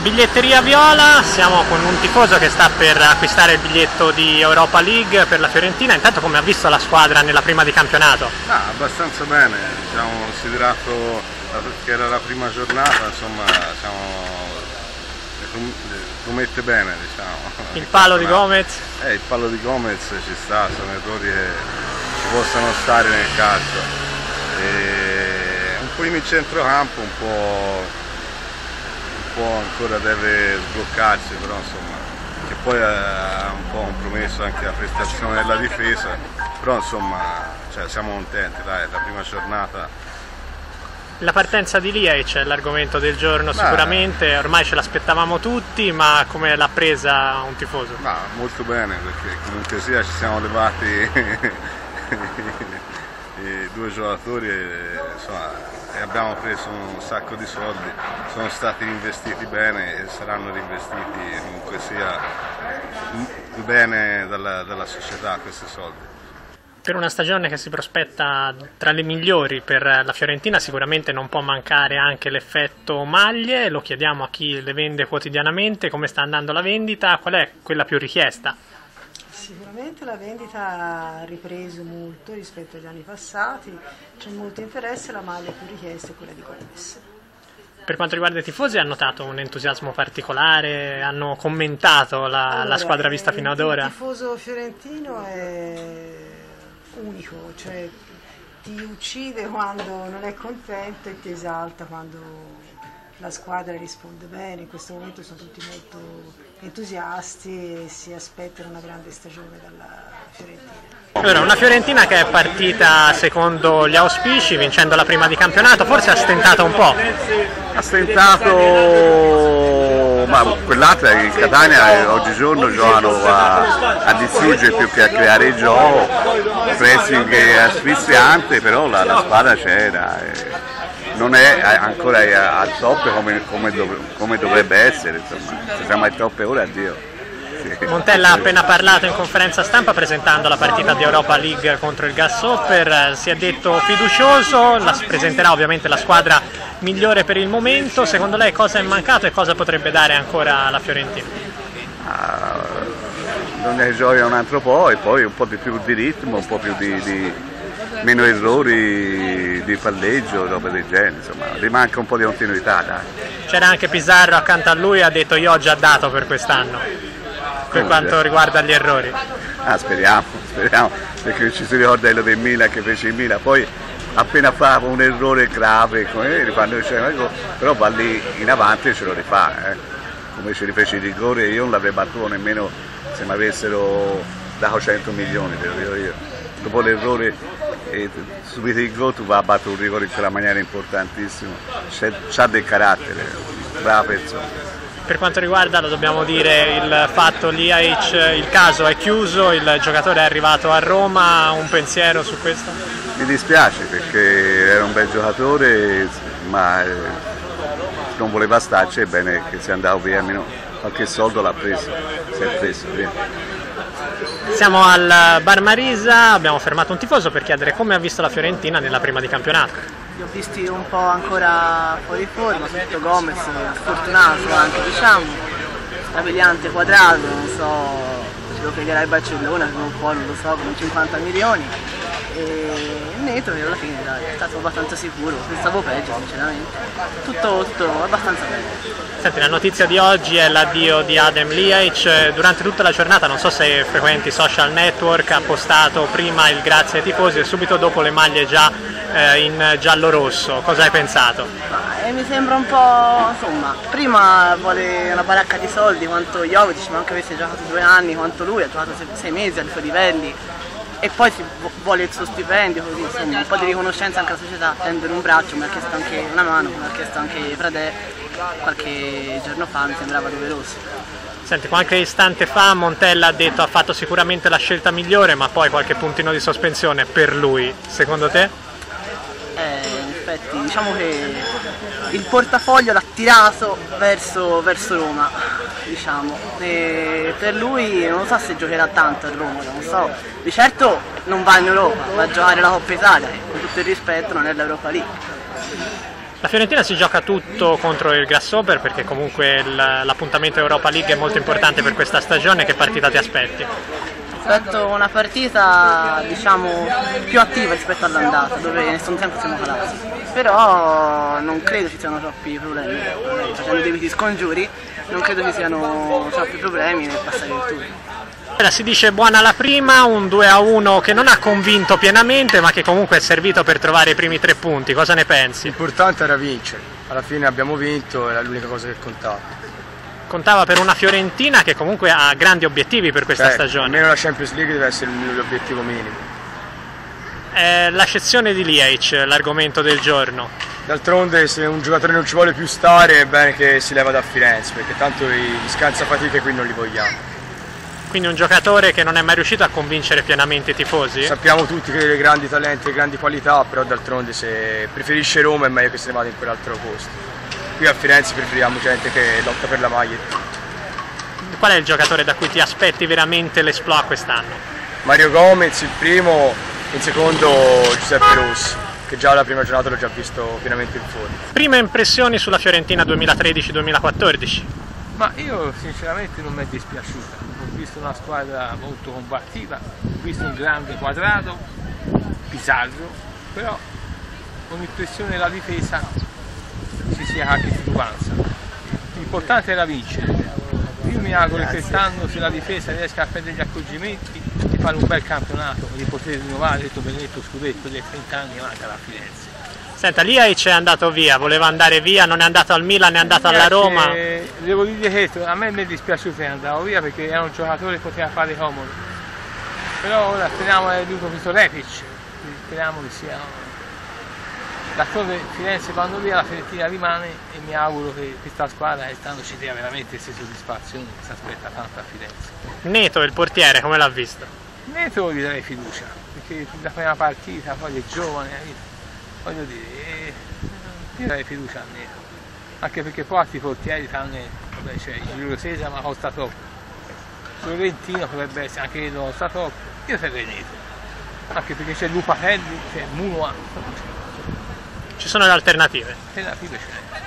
Biglietteria Viola, siamo con un tifoso che sta per acquistare il biglietto di Europa League per la Fiorentina. Intanto come ha visto la squadra nella prima di campionato? Ah, abbastanza bene, diciamo, considerato che era la prima giornata, insomma, siamo, promette bene. Diciamo. Il palo di Gomez? Eh, il palo di Gomez ci sta, sono errori che ci possono stare nel calcio. E un po' in centrocampo, un po' po' ancora deve sbloccarsi, però insomma, che poi ha un po' compromesso anche la prestazione della difesa, però insomma cioè, siamo contenti, dai, la prima giornata. La partenza di Liaic è l'argomento del giorno Beh, sicuramente, ormai ce l'aspettavamo tutti, ma come l'ha presa un tifoso? No, molto bene, perché comunque sia ci siamo levati due giocatori e, insomma, e abbiamo preso un sacco di soldi, sono stati investiti bene e saranno reinvestiti comunque sia bene dalla, dalla società questi soldi. Per una stagione che si prospetta tra le migliori per la Fiorentina sicuramente non può mancare anche l'effetto maglie, lo chiediamo a chi le vende quotidianamente, come sta andando la vendita, qual è quella più richiesta? Sicuramente la vendita ha ripreso molto rispetto agli anni passati, c'è molto interesse, la maglia più richiesta è quella di Gomez. Per quanto riguarda i tifosi, hanno notato un entusiasmo particolare? Hanno commentato la, allora, la squadra vista fino ad ora? Il tifoso fiorentino è unico, cioè ti uccide quando non è contento e ti esalta quando la squadra risponde bene, in questo momento sono tutti molto entusiasti e si aspettano una grande stagione dalla Fiorentina. Allora, una Fiorentina che è partita secondo gli auspici, vincendo la prima di campionato, forse ha stentato un po'. Ha stentato, ma quell'altra in Catania oggigiorno giocano a, a distruggere più che a creare il gioco, pressing asfissiante, però la, la squadra c'era. E non è ancora al top come, come, dov come dovrebbe essere, insomma. se siamo al top ora addio. Sì. Montella ha appena parlato in conferenza stampa presentando la partita di Europa League contro il Gassopper, si è detto fiducioso, la, presenterà ovviamente la squadra migliore per il momento, secondo lei cosa è mancato e cosa potrebbe dare ancora la Fiorentina? Ah, non ne gioia un altro po' e poi un po' di più di ritmo, un po' più di, di meno errori di palleggio, roba del genere, insomma, rimanca un po' di continuità. Dai. C'era anche Pizarro accanto a lui, ha detto io ho già dato per quest'anno, per quanto riguarda gli errori. Ah, speriamo, speriamo, perché ci si ricorda quello del Milan che fece il Milan, poi appena fa un errore grave, come rifanno, cioè, però va lì in avanti e ce lo rifà, eh. come ci rifece il rigore, io non l'avrei battuto nemmeno se mi avessero dato 100 milioni, te lo dico io. Dopo l'errore e subito il gol tu vai a battere un rigore in quella maniera importantissima, c'ha del carattere, brava persona. Per quanto riguarda, lo dobbiamo dire, il fatto l'IAH, il caso è chiuso, il giocatore è arrivato a Roma, un pensiero su questo? Mi dispiace perché era un bel giocatore, ma eh, non voleva starci, è bene che sia andato via, almeno qualche soldo l'ha preso, si è preso. Via. Siamo al Bar Marisa, abbiamo fermato un tifoso per chiedere come ha visto la Fiorentina nella prima di campionato. Li ho visti un po' ancora fuori forma, soprattutto Gomez, sfortunato anche diciamo, strabiliante quadrato, non so, lo prenderà il Barcellona, un po' non lo so, con 50 milioni e Neto alla fine dai, è stato abbastanza sicuro, pensavo peggio sinceramente, tutto, tutto abbastanza bene. Senti, la notizia di oggi è l'addio di Adem Liaic, durante tutta la giornata, non so se frequenti social network, ha postato prima il grazie ai tifosi e subito dopo le maglie già eh, in giallo-rosso, cosa hai pensato? Eh, mi sembra un po', insomma, prima vuole una baracca di soldi quanto Jovic, ma anche avesse giocato due anni, quanto lui, ha giocato sei mesi ai suoi livelli, e poi si vuole il suo stipendio, così insomma un po' di riconoscenza anche alla società, tendere un braccio, mi ha chiesto anche una mano, mi ha chiesto anche Pradè qualche giorno fa, mi sembrava doveroso. Senti, qualche istante fa Montella ha detto ha fatto sicuramente la scelta migliore, ma poi qualche puntino di sospensione per lui, secondo te? Effetti, diciamo che il portafoglio l'ha tirato verso, verso Roma, diciamo. E per lui non so se giocherà tanto a Roma, non so. Di certo non va in Europa, va a giocare la Coppa Italia, con tutto il rispetto non è l'Europa League. La Fiorentina si gioca tutto contro il Grasshopper perché comunque l'appuntamento Europa League è molto importante per questa stagione, che partita ti aspetti? Aspetto una partita diciamo più attiva rispetto all'andata, dove nel nessun tempo siamo calati. Però non credo ci siano troppi problemi, facendo debiti scongiuri, non credo ci siano troppi problemi nel passare il turno. Si dice buona la prima, un 2 a 1 che non ha convinto pienamente ma che comunque è servito per trovare i primi tre punti, cosa ne pensi? L'importante era vincere, alla fine abbiamo vinto, era l'unica cosa che contava. Contava per una Fiorentina che comunque ha grandi obiettivi per questa certo, stagione. Almeno la Champions League deve essere l'obiettivo minimo. È la sezione di Lieic l'argomento del giorno. D'altronde se un giocatore non ci vuole più stare è bene che si leva da Firenze perché tanto i scansafatiche qui non li vogliamo. Quindi un giocatore che non è mai riuscito a convincere pienamente i tifosi? Sappiamo tutti che ha grandi talenti e grandi qualità, però d'altronde se preferisce Roma è meglio che se ne vada in quell'altro posto. Qui a Firenze preferiamo gente che lotta per la maglia. Qual è il giocatore da cui ti aspetti veramente l'esploit quest'anno? Mario Gomez il primo, in secondo Giuseppe Rossi che già la prima giornata l'ho già visto pienamente in forma. Prime impressioni sulla Fiorentina 2013-2014? Ma io sinceramente non mi è dispiaciuta, ho visto una squadra molto combattiva, ho visto un grande quadrato, Pizarro, però ho l'impressione della difesa ci sia qualche titubanza. L'importante era vincere. Io mi auguro che quest'anno se la difesa riesca a prendere gli accorgimenti di fare un bel campionato, di poter rinnovare detto Benedetto Scudetto dei 30 anni avanti alla Firenze. Senta, Liaic è andato via, voleva andare via, non è andato al Milan, è andato alla Roma. Devo dire che a me mi è dispiaciuto che andavo via perché era un giocatore che poteva fare comodo. Però ora speriamo che è venuto questo Repic, speriamo che sia. D'altronde Firenze quando via la Fiorentina rimane e mi auguro che questa squadra quest'anno ci dia veramente queste soddisfazioni che si aspetta tanto a Firenze. Neto, il portiere, come l'ha visto? Neto gli darei fiducia, perché la prima partita, poi è giovane, voglio dire, eh, io darei fiducia a Neto, anche perché poi altri portieri tranne, vabbè c'è Giulio Cesare ma costa troppo, Florentino potrebbe essere anche lui costa troppo, io sarei Neto, anche perché c'è Lupatelli, c'è Munoa, ci sono le alternative. Alternative ce n'è.